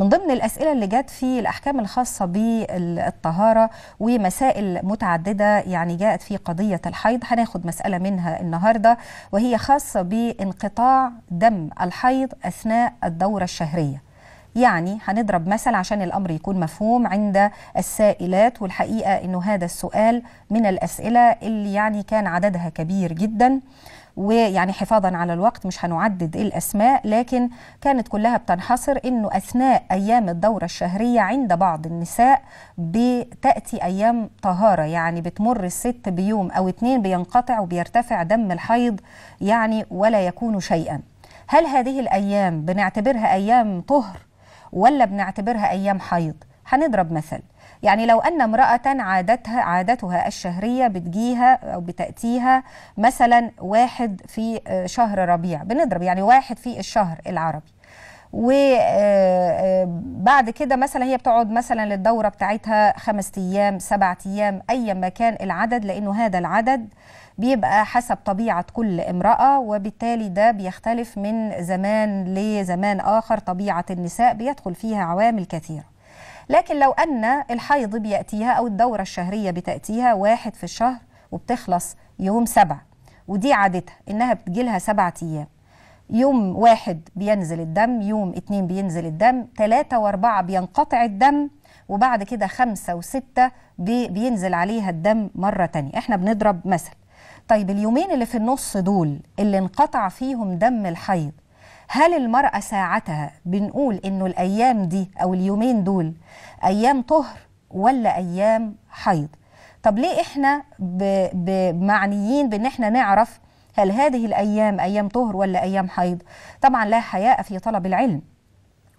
من ضمن الأسئلة اللي جت في الأحكام الخاصة بالطهارة ومسائل متعددة يعني جاءت في قضية الحيض هناخد مسألة منها النهاردة وهي خاصة بانقطاع دم الحيض أثناء الدورة الشهرية. يعني هنضرب مثل عشان الأمر يكون مفهوم عند السائلات والحقيقة أنه هذا السؤال من الأسئلة اللي يعني كان عددها كبير جداً. ويعني حفاظا على الوقت مش هنعدد الأسماء لكن كانت كلها بتنحصر إنه أثناء أيام الدورة الشهرية عند بعض النساء بتأتي أيام طهارة. يعني بتمر الست بيوم أو اتنين بينقطع وبيرتفع دم الحيض يعني ولا يكون شيئا. هل هذه الأيام بنعتبرها أيام طهر ولا بنعتبرها أيام حيض؟ هنضرب مثل. يعني لو أن امرأة عادتها عادتها الشهرية بتجيها أو بتأتيها مثلا واحد في شهر ربيع بنضرب يعني واحد في الشهر العربي. وبعد كده مثلا هي بتقعد مثلا للدورة بتاعتها خمس أيام سبعة أيام أي ما كان العدد لأنه هذا العدد بيبقى حسب طبيعة كل امرأة وبالتالي ده بيختلف من زمان لزمان آخر طبيعة النساء بيدخل فيها عوامل كثيرة. لكن لو أن الحيض بيأتيها أو الدورة الشهرية بتأتيها واحد في الشهر وبتخلص يوم سبعة ودي عادتها إنها بتجيلها سبعة أيام. يوم واحد بينزل الدم يوم اتنين بينزل الدم تلاتة وأربعة بينقطع الدم وبعد كده خمسة وستة بي بينزل عليها الدم مرة تانية. إحنا بنضرب مثل. طيب اليومين اللي في النص دول اللي انقطع فيهم دم الحيض هل المرأة ساعتها بنقول إنه الأيام دي أو اليومين دول أيام طهر ولا أيام حيض؟ طب ليه إحنا بمعنيين بإن إحنا نعرف هل هذه الأيام أيام طهر ولا أيام حيض؟ طبعا لا حياء في طلب العلم.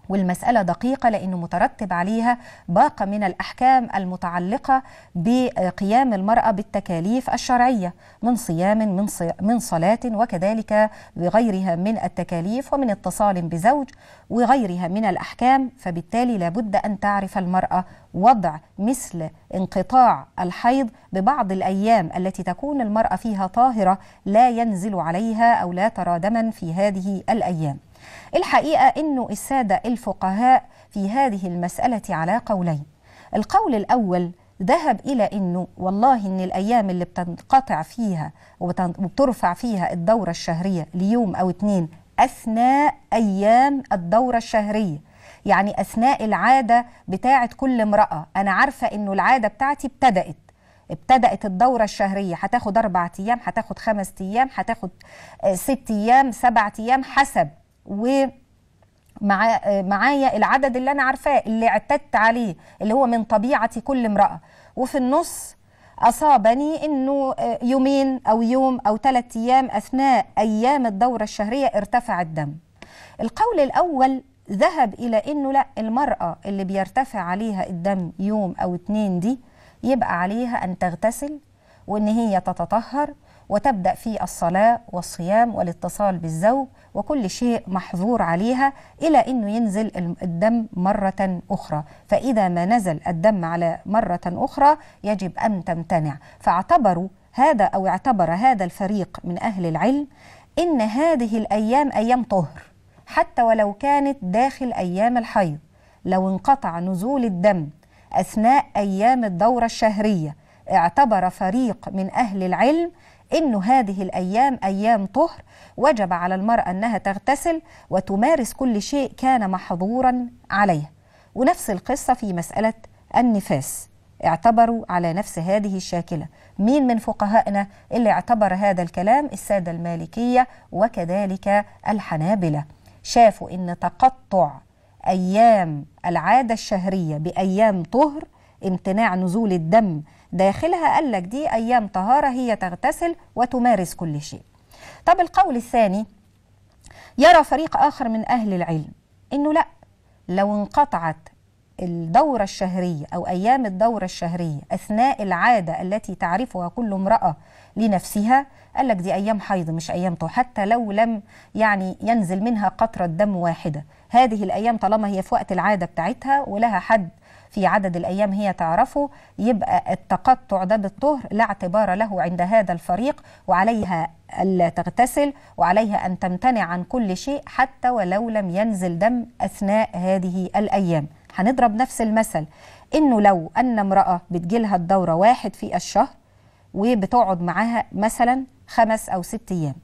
والمسألة دقيقة لأنه مترتب عليها باقة من الأحكام المتعلقة بقيام المرأة بالتكاليف الشرعية من صيام من. من صلاة وكذلك بغيرها من التكاليف ومن اتصال بزوج وغيرها من الأحكام فبالتالي لابد أن تعرف المرأة وضع مثل انقطاع الحيض ببعض الأيام التي تكون المرأة فيها طاهرة لا ينزل عليها أو لا ترى دما في هذه الأيام الحقيقة أنه السادة الفقهاء في هذه المسألة على قولين. القول الأول ذهب إلى أنه والله أن الأيام اللي بتنقطع فيها وبترفع فيها الدورة الشهرية ليوم أو اتنين أثناء أيام الدورة الشهرية. يعني أثناء العادة بتاعة كل امرأة. أنا عارفة أنه العادة بتاعتي ابتدأت. ابتدأت الدورة الشهرية. هتاخد أربع أيام هتاخد خمس أيام هتاخد ست أيام سبعة أيام حسب. و مع معايا العدد اللي أنا عارفاه اللي اعتدت عليه اللي هو من طبيعة كل امرأة. وفي النص أصابني إنه يومين أو يوم أو ثلاث أيام أثناء أيام الدورة الشهرية ارتفع الدم القول الأول ذهب إلى إنه لا المرأة اللي بيرتفع عليها الدم يوم أو اتنين دي يبقى عليها أن تغتسل وإن هي تتطهر وتبدأ في الصلاة والصيام والاتصال بالزوج وكل شيء محظور عليها إلى إنه ينزل الدم مرة أخرى. فإذا ما نزل الدم على مرة أخرى يجب أن تمتنع. فاعتبروا هذا أو اعتبر هذا الفريق من أهل العلم إن هذه الأيام أيام طهر حتى ولو كانت داخل أيام الحيض. لو انقطع نزول الدم أثناء أيام الدورة الشهرية اعتبر فريق من أهل العلم انه هذه الأيام أيام طهر وجب على المرأة أنها تغتسل وتمارس كل شيء كان محظورا عليها. ونفس القصة في مسألة النفاس. اعتبروا على نفس هذه الشاكلة. مين من فقهائنا اللي اعتبر هذا الكلام؟ السادة المالكية وكذلك الحنابلة. شافوا إن تقطع أيام العادة الشهرية بأيام طهر امتناع نزول الدم داخلها قال لك دي أيام طهارة هي تغتسل وتمارس كل شيء. طب القول الثاني يرى فريق آخر من أهل العلم إنه لأ لو انقطعت الدورة الشهرية أو أيام الدورة الشهرية أثناء العادة التي تعرفها كل امرأة لنفسها قال لك دي أيام حيض مش أيام طهر حتى لو لم يعني ينزل منها قطرة دم واحدة هذه الأيام طالما هي في وقت العادة بتاعتها ولها حد في عدد الأيام هي تعرفه يبقى التقطع ده بالطهر لا اعتبار له عند هذا الفريق وعليها ألا تغتسل وعليها أن تمتنع عن كل شيء حتى ولو لم ينزل دم أثناء هذه الأيام. هنضرب نفس المثل. إنه لو أن امرأة بتجيلها الدورة واحد في الشهر وبتقعد معاها مثلا خمس أو ست أيام.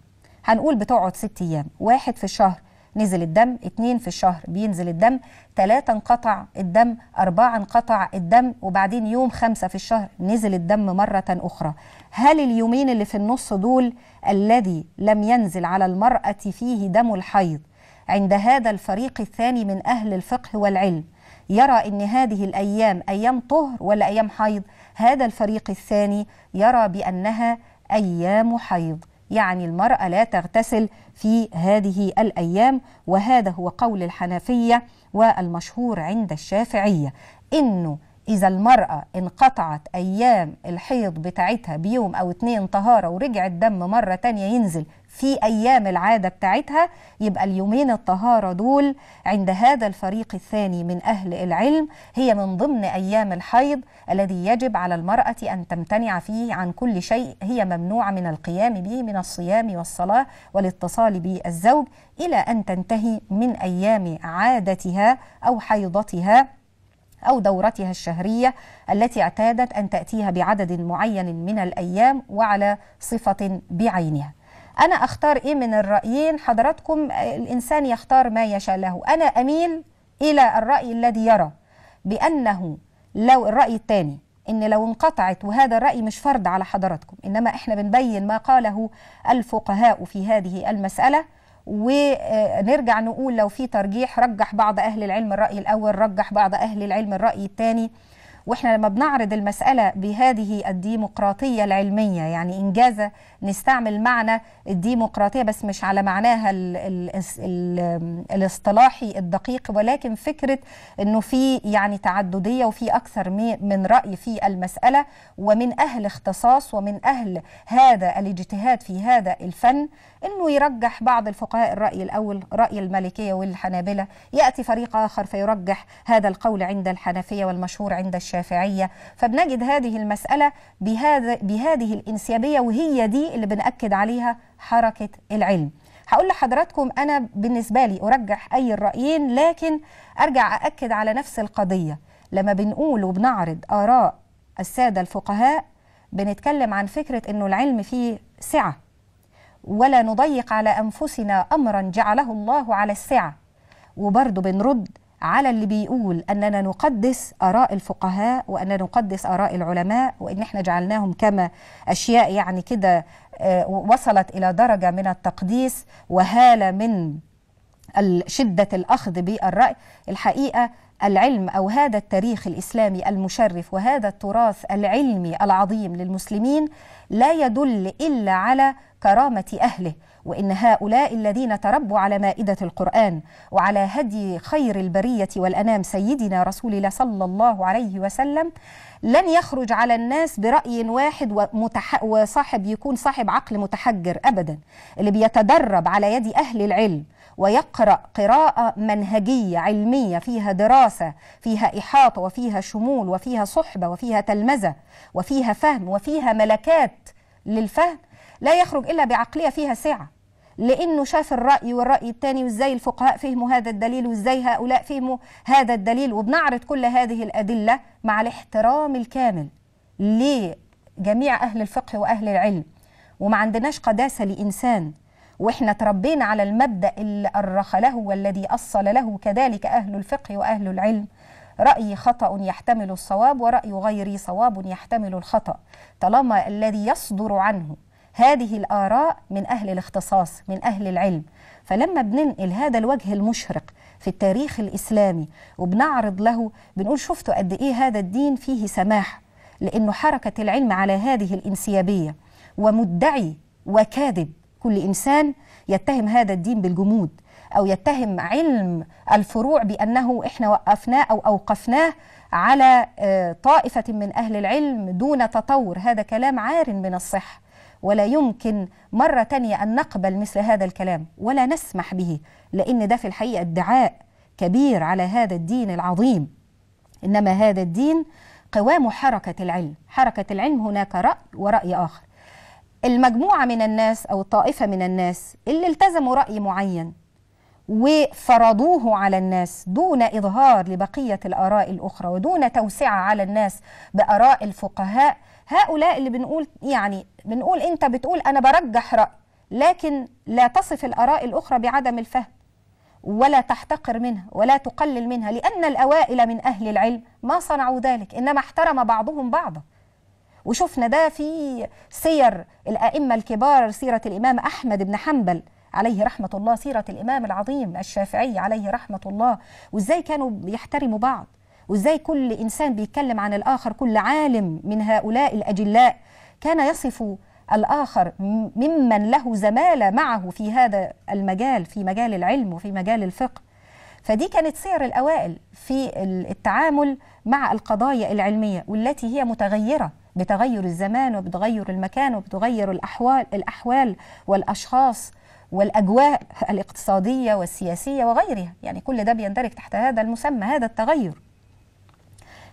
هنقول بتقعد ست أيام واحد في الشهر نزل الدم اتنين في الشهر بينزل الدم تلاتة انقطع الدم أربعة انقطع الدم وبعدين يوم خمسة في الشهر نزل الدم مرة أخرى. هل اليومين اللي في النص دول الذي لم ينزل على المرأة فيه دم الحيض عند هذا الفريق الثاني من أهل الفقه والعلم يرى إن هذه الأيام أيام طهر ولا أيام حيض؟ هذا الفريق الثاني يرى بأنها أيام حيض. يعني المرأة لا تغتسل في هذه الأيام وهذا هو قول الحنفية والمشهور عند الشافعية. إنه إذا المرأة انقطعت أيام الحيض بتاعتها بيوم أو اتنين طهارة ورجع الدم مرة تانية ينزل في أيام العادة بتاعتها يبقى اليومين الطهارة دول عند هذا الفريق الثاني من أهل العلم هي من ضمن أيام الحيض الذي يجب على المرأة أن تمتنع فيه عن كل شيء هي ممنوعة من القيام به من الصيام والصلاة والاتصال بالزوج إلى أن تنتهي من أيام عادتها أو حيضتها أو دورتها الشهرية التي اعتادت أن تأتيها بعدد معين من الأيام وعلى صفة بعينها. أنا أختار إيه من الرأيين؟ حضراتكم الإنسان يختار ما يشاء له. أنا أميل إلى الرأي الذي يرى بأنه لو الرأي الثاني إن لو انقطعت وهذا الرأي مش فرض على حضراتكم إنما إحنا بنبين ما قاله الفقهاء في هذه المسألة. ونرجع نقول لو في ترجيح رجح بعض أهل العلم الرأي الأول رجح بعض أهل العلم الرأي الثاني. وإحنا لما بنعرض المسألة بهذه الديمقراطية العلمية يعني إنجاز نستعمل معنى الديمقراطية بس مش على معناها ال ال ال الاصطلاحي الدقيق ولكن فكرة أنه في يعني تعددية وفي أكثر من رأي في المسألة ومن أهل اختصاص ومن أهل هذا الاجتهاد في هذا الفن إنه يرجح بعض الفقهاء الرأي الأول رأي المالكية والحنابلة. يأتي فريق آخر فيرجح هذا القول عند الحنفية والمشهور عند الشافعيه فبنجد هذه المسألة بهذا بهذه الانسيابية وهي دي اللي بنأكد عليها حركة العلم. هقول لحضراتكم أنا بالنسبة لي أرجح أي الرايين لكن أرجع أأكد على نفس القضية. لما بنقول وبنعرض آراء السادة الفقهاء بنتكلم عن فكرة إنه العلم فيه سعة. ولا نضيق على أنفسنا أمرا جعله الله على السعة. وبرضه بنرد على اللي بيقول أننا نقدس آراء الفقهاء وأننا نقدس آراء العلماء وإن إحنا جعلناهم كما أشياء يعني كده وصلت إلى درجة من التقديس وهالة من شدة الأخذ بالرأي. الحقيقة العلم أو هذا التاريخ الإسلامي المشرف وهذا التراث العلمي العظيم للمسلمين لا يدل إلا على كرامة أهله. وإن هؤلاء الذين تربوا على مائدة القرآن وعلى هدي خير البرية والأنام سيدنا رسول الله صلى الله عليه وسلم لن يخرج على الناس برأي واحد ومتح... وصاحب يكون صاحب عقل متحجر أبدا اللي بيتدرب على يد أهل العلم ويقرأ قراءة منهجية علمية فيها دراسة فيها إحاطة وفيها شمول وفيها صحبة وفيها تلمذة وفيها فهم وفيها ملكات للفهم لا يخرج إلا بعقلية فيها سعة. لأنه شاف الرأي والرأي الثاني وإزاي الفقهاء فهموا هذا الدليل وإزاي هؤلاء فهموا هذا الدليل. وبنعرض كل هذه الأدلة مع الاحترام الكامل لجميع أهل الفقه وأهل العلم. وما عندناش قداسة لإنسان. وإحنا تربينا على المبدأ اللي أرخ له والذي أصل له كذلك أهل الفقه وأهل العلم. رايي خطأ يحتمل الصواب ورأي غيري صواب يحتمل الخطأ. طالما الذي يصدر عنه هذه الآراء من أهل الاختصاص من أهل العلم. فلما بننقل هذا الوجه المشرق في التاريخ الإسلامي وبنعرض له بنقول شفتوا قد إيه هذا الدين فيه سماح لأنه حركة العلم على هذه الإنسيابية. ومدعي وكاذب. كل إنسان يتهم هذا الدين بالجمود أو يتهم علم الفروع بأنه إحنا وقفناه أو أوقفناه على طائفة من أهل العلم دون تطور. هذا كلام عار من الصحة. ولا يمكن مرة تانية أن نقبل مثل هذا الكلام ولا نسمح به لأن ده في الحقيقة ادعاء كبير على هذا الدين العظيم. إنما هذا الدين قوام حركة العلم حركة العلم هناك رأي ورأي آخر. المجموعة من الناس أو الطائفة من الناس اللي التزموا رأي معين وفرضوه على الناس دون إظهار لبقية الآراء الأخرى ودون توسعة على الناس بآراء الفقهاء. هؤلاء اللي بنقول يعني بنقول أنت بتقول أنا برجح رأي لكن لا تصف الآراء الأخرى بعدم الفهم ولا تحتقر منها ولا تقلل منها لأن الأوائل من أهل العلم ما صنعوا ذلك إنما احترم بعضهم بعضا. وشفنا ده في سير الأئمة الكبار سيرة الإمام أحمد بن حنبل عليه رحمة الله سيرة الإمام العظيم الشافعي عليه رحمة الله. وإزاي كانوا بيحترموا بعض؟ وإزاي كل إنسان بيتكلم عن الآخر كل عالم من هؤلاء الأجلاء كان يصف الآخر ممن له زمالة معه في هذا المجال في مجال العلم وفي مجال الفقه. فدي كانت سير الأوائل في التعامل مع القضايا العلمية والتي هي متغيرة. بتغير الزمان وبتغير المكان وبتغير الأحوال الأحوال والأشخاص والأجواء الاقتصادية والسياسية وغيرها. يعني كل ده بيندرج تحت هذا المسمى هذا التغير.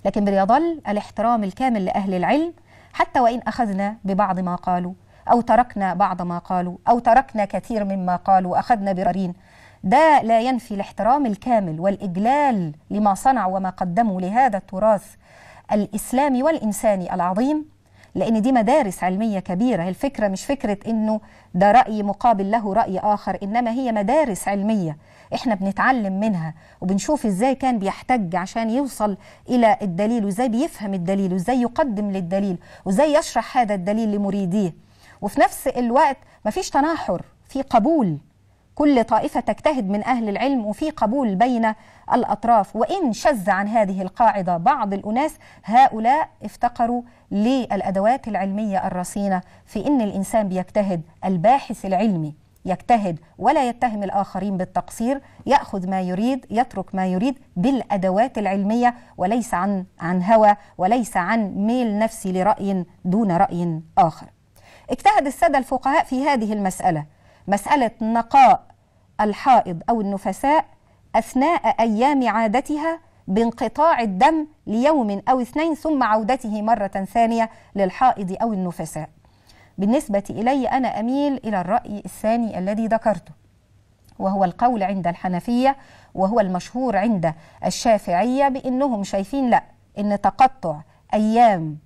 لكن بيظل الاحترام الكامل لأهل العلم حتى وإن أخذنا ببعض ما قالوا أو تركنا بعض ما قالوا أو تركنا كثير مما قالوا وأخذنا برارين ده لا ينفي الاحترام الكامل والإجلال لما صنعوا وما قدموا لهذا التراث الإسلامي والإنساني العظيم لأن دي مدارس علمية كبيرة. الفكرة مش فكرة إنه ده رأي مقابل له رأي آخر إنما هي مدارس علمية إحنا بنتعلم منها وبنشوف إزاي كان بيحتج عشان يوصل إلى الدليل وإزاي بيفهم الدليل وإزاي يقدم للدليل وإزاي يشرح هذا الدليل لمريديه. وفي نفس الوقت مفيش تناحر في قبول. كل طائفة تجتهد من أهل العلم وفي قبول بين الأطراف. وإن شذ عن هذه القاعدة بعض الأناس هؤلاء افتقروا للأدوات العلمية الرصينة في إن الإنسان بيجتهد الباحث العلمي يجتهد ولا يتهم الآخرين بالتقصير يأخذ ما يريد يترك ما يريد بالأدوات العلمية وليس عن عن هوى وليس عن ميل نفسي لرأي دون رأي آخر. اجتهد السادة الفقهاء في هذه المسألة. مسألة نقاء الحائض أو النفساء أثناء أيام عادتها بانقطاع الدم ليوم أو اثنين ثم عودته مرة ثانية للحائض أو النفساء. بالنسبة إلي أنا أميل إلى الرأي الثاني الذي ذكرته وهو القول عند الحنفية وهو المشهور عند الشافعية بأنهم شايفين لا أن تقطع أيام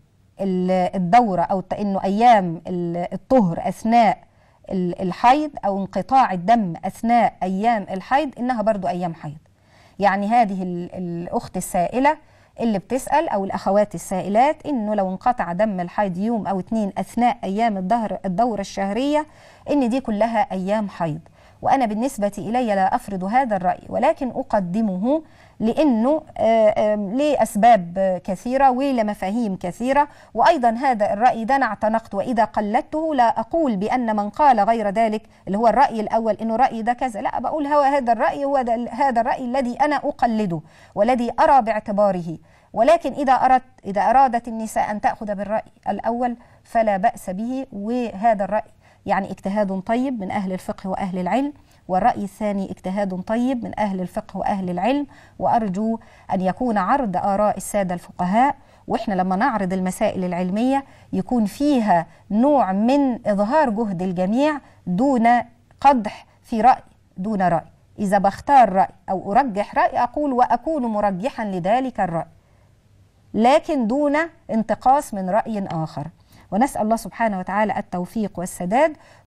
الدورة أو أنه أيام الطهر أثناء الحيض أو انقطاع الدم أثناء أيام الحيض إنها برضو أيام حيض. يعني هذه الأخت السائلة اللي بتسأل أو الأخوات السائلات إنه لو انقطع دم الحيض يوم أو اتنين أثناء أيام الدهر الدورة الشهرية إن دي كلها أيام حيض. وأنا بالنسبة إلي لا أفرض هذا الرأي ولكن أقدمه لأنه لأسباب كثيرة ولمفاهيم كثيرة وأيضا هذا الرأي ده أنا اعتنقت وإذا قلدته لا أقول بأن من قال غير ذلك اللي هو الرأي الأول إنه رأي ده كذا لا بقول هو هذا الرأي هو هذا الرأي الذي أنا أقلده والذي أرى باعتباره. ولكن إذا أردت إذا أرادت النساء أن تأخذ بالرأي الأول فلا بأس به وهذا الرأي يعني اجتهاد طيب من أهل الفقه وأهل العلم. والرأي الثاني اجتهاد طيب من أهل الفقه وأهل العلم وأرجو أن يكون عرض آراء السادة الفقهاء وإحنا لما نعرض المسائل العلمية يكون فيها نوع من إظهار جهد الجميع دون قدح في رأي دون رأي. إذا بختار رأي أو أرجح رأي أقول وأكون مرجحا لذلك الرأي لكن دون انتقاص من رأي آخر. ونسأل الله سبحانه وتعالى التوفيق والسداد.